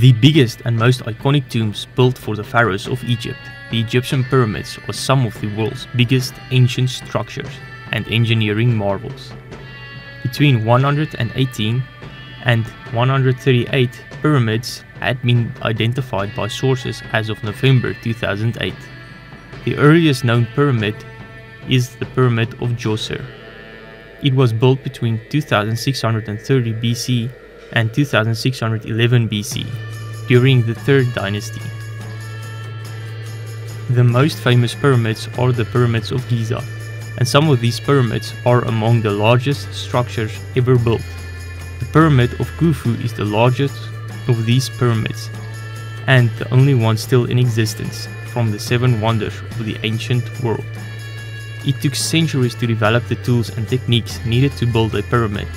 The biggest and most iconic tombs built for the pharaohs of Egypt, the Egyptian pyramids are some of the world's biggest ancient structures and engineering marvels. Between 118 and 138 pyramids had been identified by sources as of November 2008. The earliest known pyramid is the Pyramid of Djoser. It was built between 2630 BC and 2611 BC during the Third Dynasty. The most famous pyramids are the pyramids of Giza, and some of these pyramids are among the largest structures ever built. The Pyramid of Khufu is the largest of these pyramids, and the only one still in existence from the seven wonders of the ancient world. It took centuries to develop the tools and techniques needed to build a pyramid.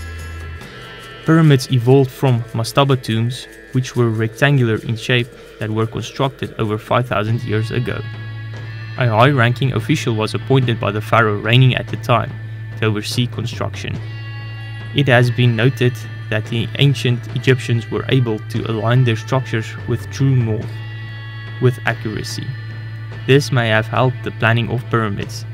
Pyramids evolved from mastaba tombs, which were rectangular in shape that were constructed over 5000 years ago. A high ranking official was appointed by the pharaoh reigning at the time to oversee construction. It has been noted that the ancient Egyptians were able to align their structures with true north with accuracy. This may have helped the planning of pyramids.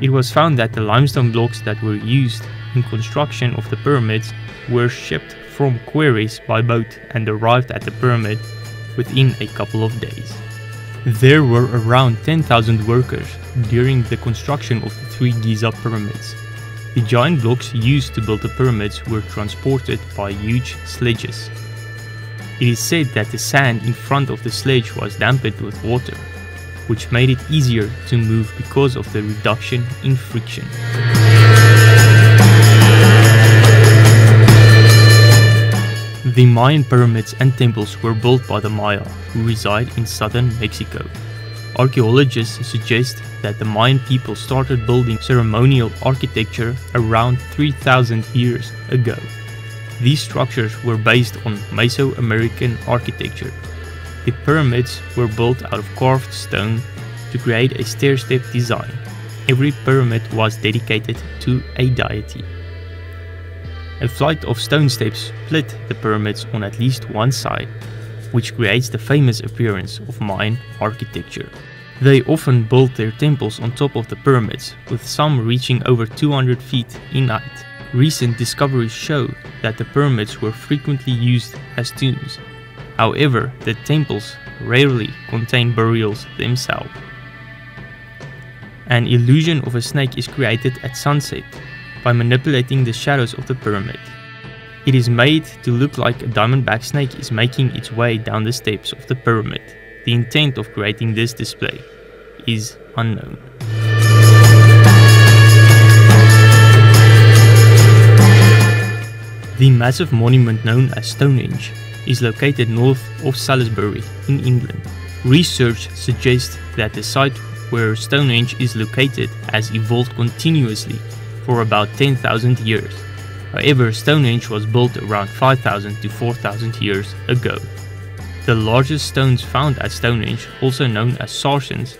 It was found that the limestone blocks that were used in construction of the pyramids were shipped from quarries by boat and arrived at the pyramid within a couple of days. There were around 10,000 workers during the construction of the three Giza pyramids. The giant blocks used to build the pyramids were transported by huge sledges. It is said that the sand in front of the sledge was dampened with water, which made it easier to move because of the reduction in friction. The Mayan pyramids and temples were built by the Maya, who reside in southern Mexico. Archaeologists suggest that the Mayan people started building ceremonial architecture around 3000 years ago. These structures were based on Mesoamerican architecture. The pyramids were built out of carved stone to create a stair-step design. Every pyramid was dedicated to a deity. A flight of stone steps split the pyramids on at least one side, which creates the famous appearance of Mayan architecture. They often built their temples on top of the pyramids, with some reaching over 200 feet in height. Recent discoveries show that the pyramids were frequently used as tombs. However, the temples rarely contain burials themselves. An illusion of a snake is created at sunset by manipulating the shadows of the pyramid. It is made to look like a diamondback snake is making its way down the steps of the pyramid. The intent of creating this display is unknown. The massive monument known as Stonehenge is located north of Salisbury in England. Research suggests that the site where Stonehenge is located has evolved continuously for about 10,000 years. However, Stonehenge was built around 5,000 to 4,000 years ago. The largest stones found at Stonehenge, also known as sarsens,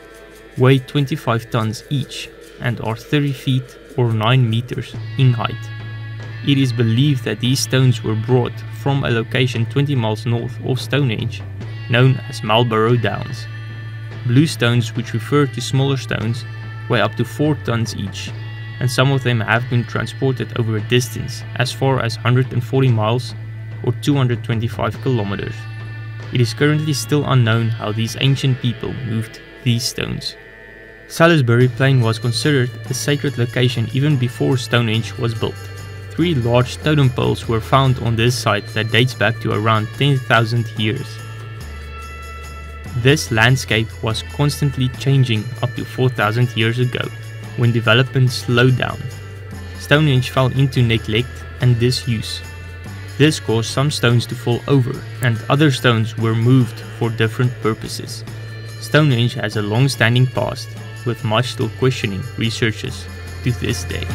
weigh 25 tons each and are 30 feet or 9 meters in height. It is believed that these stones were brought from a location 20 miles north of Stonehenge, known as Marlborough Downs. Blue stones, which refer to smaller stones, weigh up to 4 tons each, and some of them have been transported over a distance as far as 140 miles or 225 kilometers. It is currently still unknown how these ancient people moved these stones. Salisbury Plain was considered a sacred location even before Stonehenge was built. Three large totem poles were found on this site that dates back to around 10,000 years. This landscape was constantly changing up to 4,000 years ago when development slowed down. Stonehenge fell into neglect and disuse. This caused some stones to fall over, and other stones were moved for different purposes. Stonehenge has a long standing past, with much still questioning researchers to this day.